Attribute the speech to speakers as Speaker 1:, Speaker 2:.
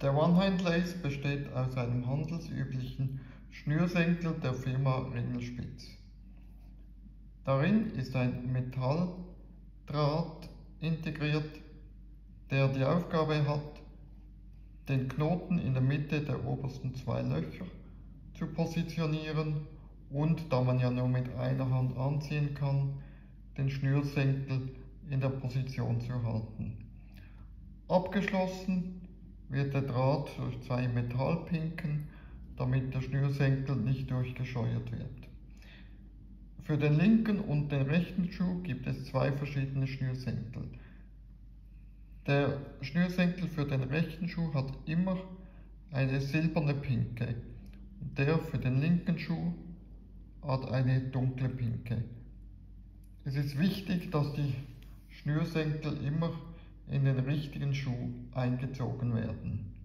Speaker 1: Der One-Hand-Lace besteht aus einem handelsüblichen Schnürsenkel der Firma Ringelspitz. Darin ist ein Metalldraht integriert, der die Aufgabe hat, den Knoten in der Mitte der obersten zwei Löcher zu positionieren und, da man ja nur mit einer Hand anziehen kann, den Schnürsenkel in der Position zu halten. Abgeschlossen wird der Draht durch zwei Metallpinken, damit der Schnürsenkel nicht durchgescheuert wird. Für den linken und den rechten Schuh gibt es zwei verschiedene Schnürsenkel. Der Schnürsenkel für den rechten Schuh hat immer eine silberne Pinke und der für den linken Schuh hat eine dunkle Pinke. Es ist wichtig, dass die Schnürsenkel immer in den richtigen Schuh eingezogen werden.